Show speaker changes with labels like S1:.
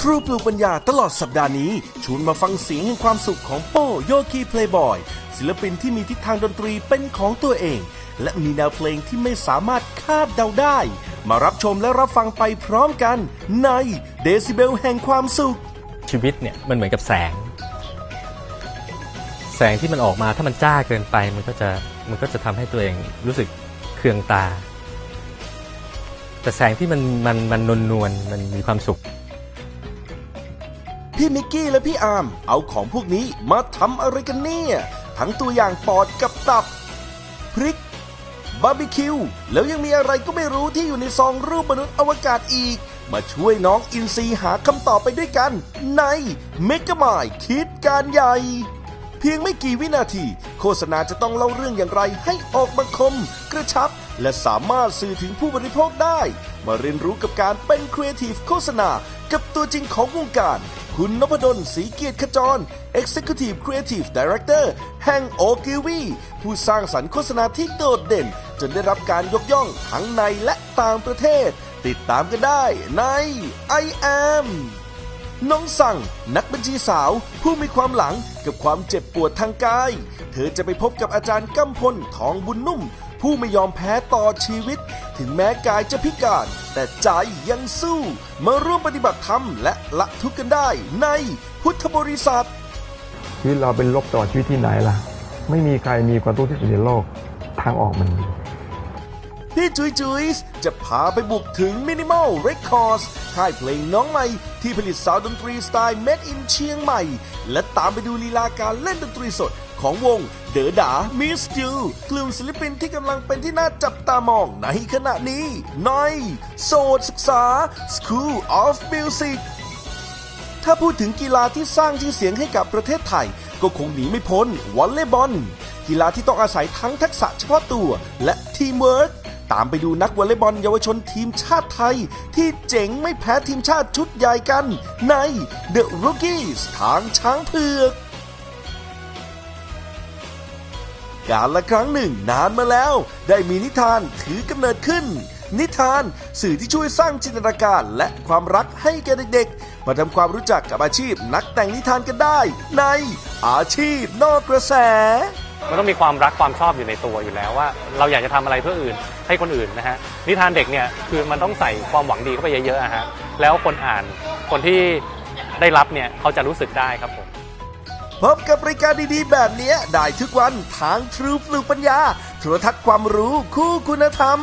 S1: ทรูปลูกปัญญาตลอดสัปดาห์นี้ชวนมาฟังเสียงแห่งความสุขของโป้โยคีเพลย์บอยศิลปินที่มีทิศทางดนตรีเป็นของตัวเอง และมีแนวเพลงที่ไม่สามารถคาดเดาได้ มารับชมและรับฟังไปพร้อมกันในเดซิเบลแห่งความสุข
S2: ชีวิตเนี่ยมันเหมือนกับแสง แสงที่มันออกมาถ้ามันจ้าเกินไปมันก็จะมันก็จะทำให้ตัวเองรู้สึกเคืองตา แต่แสงที่มันมันมันนวลนวลมันมีความสุข
S1: พี่มิกกี้และพี่อาร์มเอาของพวกนี้มาทำอะไรกันเนี่ย ทั้งตัวอย่างปอดกับตับ พริก บาร์บีคิว แล้วยังมีอะไรก็ไม่รู้ที่อยู่ในซองรูปมนุษย์อวกาศอีก มาช่วยน้องอินซีหาคำตอบไปด้วยกัน ในเมกะมายด์คิดการใหญ่ เพียงไม่กี่วินาที โฆษณาจะต้องเล่าเรื่องอย่างไรให้ออกมาคม กระชับ และสามารถสื่อถึงผู้บริโภคได้ มาเรียนรู้กับการเป็นครีเอทีฟโฆษณา กับตัวจริงของวงการ คุณนพดลศรีเกียรติขจร Executive Creative Director แห่งโอกิวีผู้สร้างสรรค์โฆษณาที่โดดเด่น จนได้รับการยกย่องทั้งในและต่างประเทศ ติดตามกันได้ใน I am น้องสั่งนักบัญชีสาว ผู้มีความหลังกับความเจ็บปวดทางกาย เธอจะไปพบกับอาจารย์กำพลทองบุญนุ่ม ผู้ไม่ยอมแพ้ต่อชีวิต ถึงแม้กายจะพิการ แต่ใจยังสู้ มาร่วมปฏิบัติธรรมและละทุกข์กันได้ในพุทธบริษัท
S3: ชีวิตเราเป็นลบตลอดชีวิตที่ไหนล่ะ ไม่มีใครมีความทุกข์ที่สุดในโลกทางออกมันมี
S1: พี่จุยจุยส์จะพาไปบุกถึง Minimal Records ค่ายเพลงน้องใหม่ ที่ผลิตสาวดนตรีสไตล์ Made in เชียงใหม่ และตามไปดูลีลาการเล่นดนตรีสด ของวงเดอดามิสจูกลุ่มศิลปินที่กำลังเป็นที่น่าจับตามองในขณะนี้ ในโสตศึกษา School of Music ถ้าพูดถึงกีฬาที่สร้างชื่อเสียงให้กับประเทศไทย ก็คงหนีไม่พ้นวอลเลย์บอล กีฬาที่ต้องอาศัยทั้งทักษะเฉพาะตัว และทีมเวิร์กตามไปดูนักวอลเลย์บอลเยาวชนทีมชาติไทย ที่เจ๋งไม่แพ้ทีมชาติชุดใหญ่กัน ใน The Rookies ทางช้างเผือก การละครั้งหนึ่งนานมาแล้ว ได้มีนิทานถือกำเนิดขึ้น นิทานสื่อที่ช่วยสร้างจินตนาการและความรักให้แก่เด็กๆ มาทำความรู้จักกับอาชีพนักแต่งนิทานกันได้ ในอาชีพนอกกระแส
S4: มันต้องมีความรักความชอบอยู่ในตัวอยู่แล้วว่า เราอยากจะทำอะไรเพื่ออื่นให้คนอื่นนะฮะนิทานเด็กเนี่ยคือมันต้องใส่ความหวังดีเข้าไปเยอะๆอะฮะแล้วคนอ่านคนที่ได้รับเนี่ยเขาจะรู้สึกได้ครับผม
S1: พบกับรายการดีๆ แบบนี้ได้ทุกวันทางทรูปลูกปัญญาโทรทัศน์ความรู้คู่คุณธรรม